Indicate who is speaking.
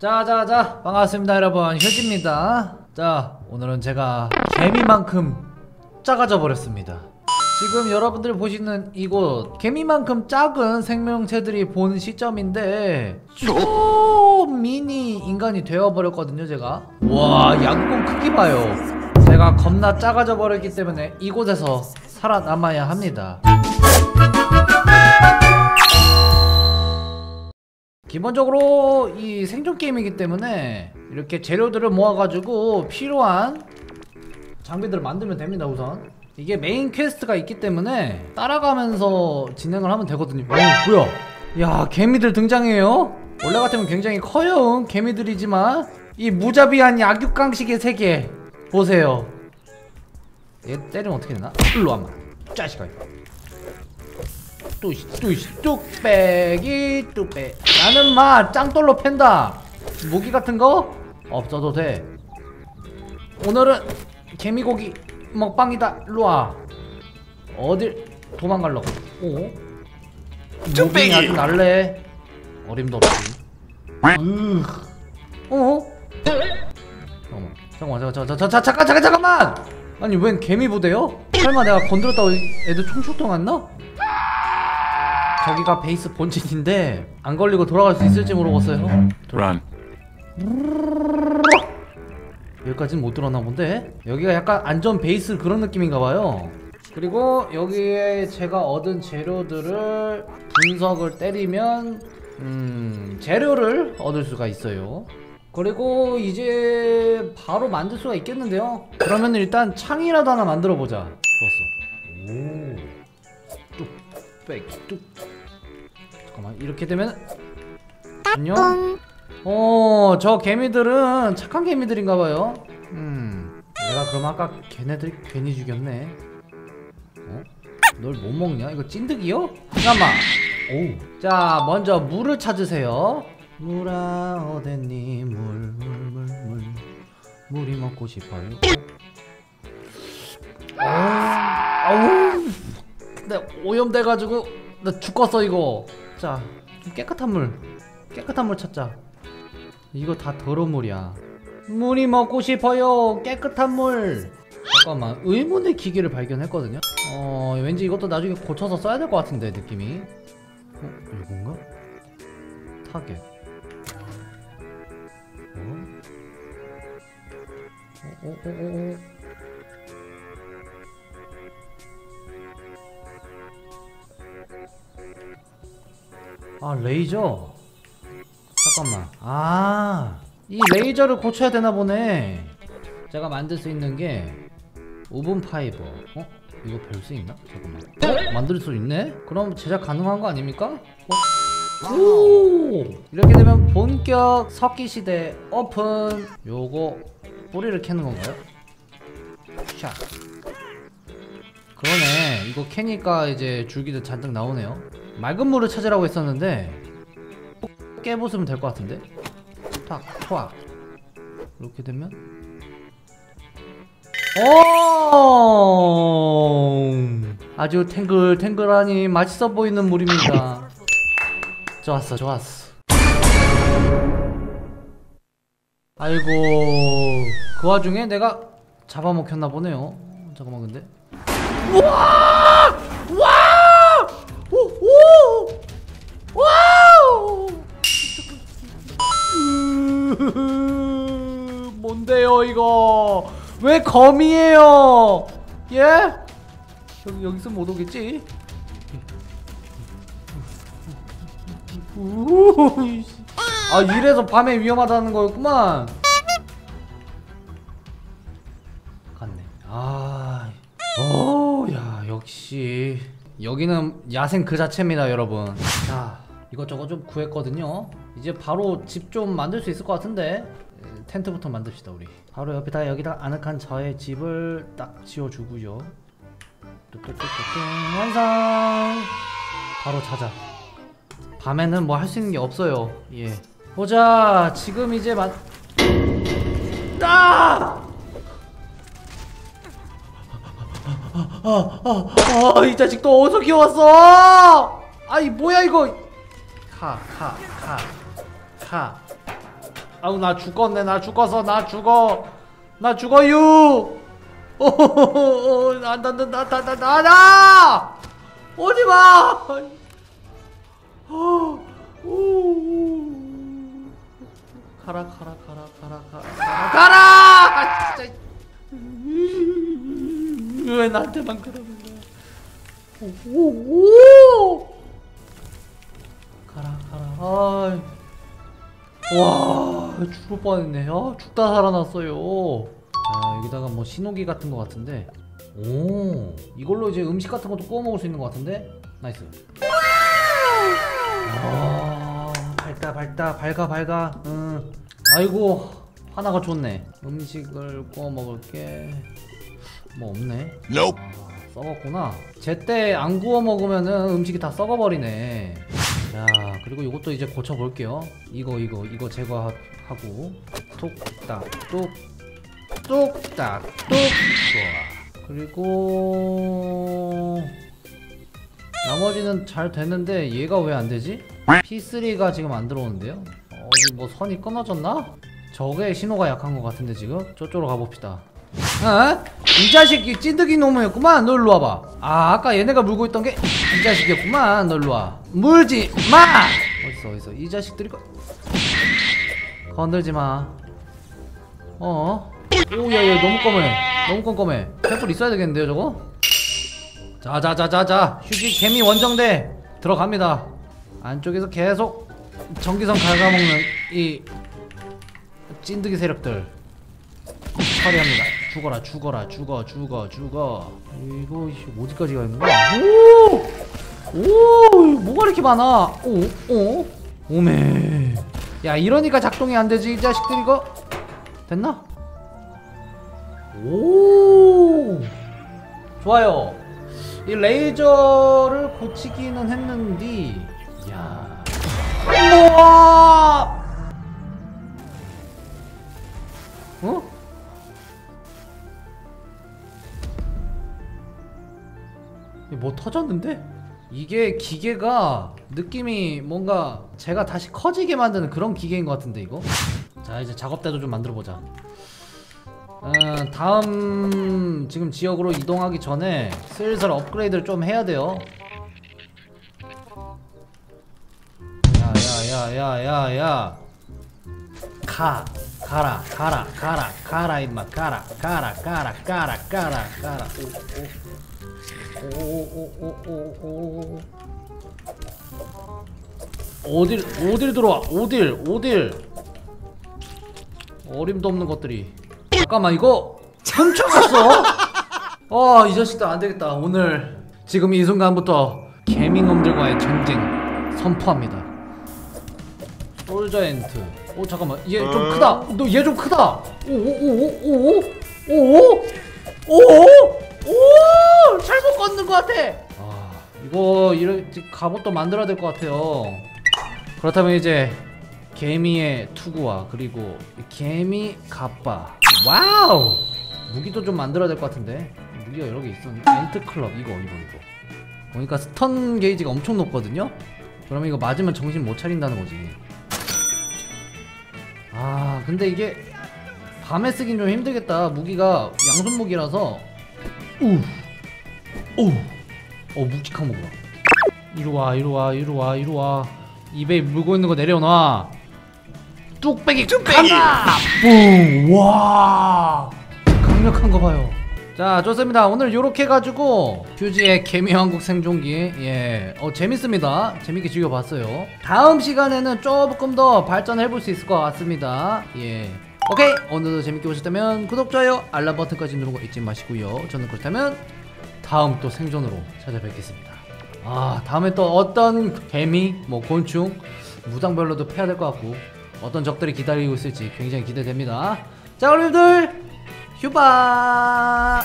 Speaker 1: 자자자 반갑습니다 여러분. 효지입니다. 자 오늘은 제가 개미만큼 작아져 버렸습니다. 지금 여러분들 보시는 이곳 개미만큼 작은 생명체들이 본 시점인데 초 미니 인간이 되어버렸거든요 제가. 와 양궁 크기 봐요. 제가 겁나 작아져 버렸기 때문에 이곳에서 살아남아야 합니다 기본적으로 이 생존 게임이기 때문에 이렇게 재료들을 모아가지고 필요한 장비들을 만들면 됩니다 우선. 이게 main quest가 있기 때문에 따라가면서 진행을 하면 되거든요. 오 뭐야? 야 개미들 등장해요? 원래 같으면 굉장히 커요 개미들이지만 이 무자비한 약육강식의 세계 보세요. 얘 때리면 어떻게 되나? 일로 와마 짜식아 뚜시 뚜시 뚝배기 뚝배. 나는 마 짱돌로 팬다. 무기 같은 거? 없어도 돼. 오늘은 개미고기 먹방이다. 일로와. 어딜 도망갈라고? 오? 무빙이 아주 날래. 어림도 없지. 으. 어? 잠깐만. 잠깐만 잠깐 잠깐 잠깐 잠깐 잠깐 잠깐만! 아니 웬 개미 부대요? 설마 내가 건드렸다고 애들 총출동 안 나? 저기가 베이스 본진인데 안 걸리고 돌아갈 수 있을지 모르겠어요.
Speaker 2: Run.
Speaker 1: 여기까지는 못 들어나 본데? 여기가 약간 안전 베이스 그런 느낌인가 봐요. 그리고 여기에 제가 얻은 재료들을 분석을 때리면 음 재료를 얻을 수가 있어요. 그리고 이제 바로 만들 수가 있겠는데요? 그러면 일단 창이라도 하나 만들어 보자. 좋았어. 오 뚝빽뚝 잠깐만 이렇게 되면 안녕 어, 저 개미들은 착한 개미들인가 봐요. 음, 내가 그럼 아까 걔네들 괜히 죽였네. 어? 널 못 먹냐? 이거 찐득이요? 잠깐만. 오. 자, 먼저 물을 찾으세요. 물아 어딨니? 물, 물, 물, 물. 물이 먹고 싶어요. 아우, 아우. 근데 오염돼가지고 나 죽겠어 이거. 자, 좀 깨끗한 물, 깨끗한 물 찾자. 이거 다 더러운 물이야 물이 먹고 싶어요 깨끗한 물 잠깐만 의문의 기계를 발견했거든요 어 왠지 이것도 나중에 고쳐서 써야 될 것 같은데 느낌이 어? 이건가? 타겟 어? 어? 어? 어? 어? 아 레이저 잠깐만 아 이 레이저를 고쳐야 되나 보네 제가 만들 수 있는 게 woven fiber 어? 이거 벨 수 있나? 잠깐만 어? 만들 수 있네? 그럼 제작 가능한 거 아닙니까? 어? 오! 이렇게 되면 본격 석기 시대 오픈 요거 뿌리를 캐는 건가요? 샤 그러네 이거 캐니까 이제 줄기도 잔뜩 나오네요 맑은 물을 찾으라고 했었는데 깨부수면 될 것 같은데? 탁, 탁 이렇게 되면? 오! 아주 탱글탱글하니 맛있어 보이는 물입니다. 좋았어 좋았어. 아이고 그 와중에 내가 잡아먹혔나 보네요. 잠깐만 근데. 우와 와 뭔데요 이거? 왜 거미예요? 예? 여기 여기서 못 오겠지? 우, 아 이래서 밤에 위험하다는 거였구만. 갔네. 아, 어야 역시. 여기는 야생 그 자체입니다 여러분. 자 이것저것 좀 구했거든요. 이제 바로 집 좀 만들 수 있을 것 같은데. 에, 텐트부터 만듭시다 우리. 바로 옆에다 여기다 아늑한 저의 집을 딱 지어주고요. 완성! 바로 자자. 밤에는 뭐 할 수 있는 게 없어요. 예. 보자. 지금 이제 만 아! 아, 아, 아, 이 자식 또 어디서 기어왔어? 아이, 뭐야, 이거. 카, 카, 카, 카. 아우 나 죽었네. 나 죽어서 나 죽어. 나 죽어요. 오호호호 나나나나나나 오지 마! 오 가라 가라 가라 가라 가라. 가라! 아, 왜 나한테만 그러는 거야? 오오오 아이 와 죽을 뻔했네. 아 죽다 살아났어요. 자 여기다가 뭐 신호기 같은 거 같은데. 오 이걸로 이제 음식 같은 것도 구워 먹을 수 있는 거 같은데? nice. 아 밝다 밝다 밝아 밝아. 응. 아이고 하나가 좋네. 음식을 구워 먹을게. 뭐 없네.
Speaker 2: Nope.
Speaker 1: 아, 썩었구나. 제때 안 구워 먹으면은 음식이 다 썩어버리네 자 그리고 이것도 이제 고쳐볼게요 이거 이거 이거 제거하고 톡딱 뚝 뚝딱 뚝 좋아 그리고 나머지는 잘 됐는데 얘가 왜 안 되지? P3가 지금 안 들어오는데요? 어디 뭐 선이 끊어졌나? 저게 신호가 약한 것 같은데 지금? 저쪽으로 가봅시다 어? 이 자식이 찐득이 놈이었구만. 너 일로 와봐. 아 아까 얘네가 물고 있던 게 이 자식이었구만. 너 일로 와. 물지 마! 어딨어 어딨어. 이 자식들이 거... 건들지 마. 어? 오야야 너무 검해. 너무 껌껌해. 횃불 있어야 되겠는데요 저거? 자자자자자. 휴지 개미 원정대 들어갑니다. 안쪽에서 계속 전기선 갉아먹는 이 찐득이 세력들 처리합니다 죽어라 죽어라 죽어 죽어 죽어 이거 어디까지 가는 거야 오! 오! 뭐가 이렇게 많아 오? 오? 오메 야 이러니까 작동이 안 되지 이 자식들 이거 됐나? 오 좋아요 이 레이저를 고치기는 했는데 야 우와 어? 뭐 터졌는데? 이게 기계가 느낌이 뭔가 제가 다시 커지게 만드는 그런 기계인 것 같은데 이거? 자 이제 작업대도 좀 만들어보자. 어, 다음 지금 지역으로 이동하기 전에 슬슬 업그레이드를 좀 해야 돼요. 야야야야야야. 가 가라 가라 가라 가라 임마. 가라 가라 가라 가라 가라 가라. 오오 오오오오오오 오딜 오딜 들어와. 오딜 오딜. 어림도 없는 것들이. 잠깐만 이거 참초 갔어? 아이 자식들 안되겠다. 오늘 지금 이 순간부터 개밍놈들과의 전쟁 선포합니다. 솔자엔트. 오 잠깐만. 얘좀 어. 크다. 너 얘 좀 크다. 오오오오오오오 오, 오, 오, 오, 오, 오? 이런 갑옷도 만들어야 될 것 같아요. 그렇다면 이제 개미의 투구와 그리고 개미 갑바. 와우! 무기도 좀 만들어야 될 것 같은데. 무기가 여러 개 있었는데. ant club. 이거 이거 이거. 보니까 stun 게이지가 엄청 높거든요? 그러면 이거 맞으면 정신 못 차린다는 거지. 아 근데 이게 밤에 쓰긴 좀 힘들겠다. 무기가 양손 무기라서. 우오어 묵직한 거 봐 이리와 이리와 이리와 이리와. 입에 물고 있는 거 내려놔. 뚝배기 뚝배기. 뿡와. 강력한 거 봐요. 자 좋습니다. 오늘 요렇게 해가지고 퓨지의 개미왕국 생존기. 예어 재밌습니다. 재밌게 즐겨봤어요. 다음 시간에는 조금 더 발전해볼 수 있을 것 같습니다. 예. 오케이. 오늘도 재밌게 보셨다면 구독 좋아요 알람 버튼까지 누르는 거 잊지 마시고요. 저는 그렇다면 다음 또 생존으로 찾아뵙겠습니다 아 다음에 또 어떤 개미 뭐 곤충 무당별로도 패야 될 것 같고 어떤 적들이 기다리고 있을지 굉장히 기대됩니다. 자 여러분들 휴바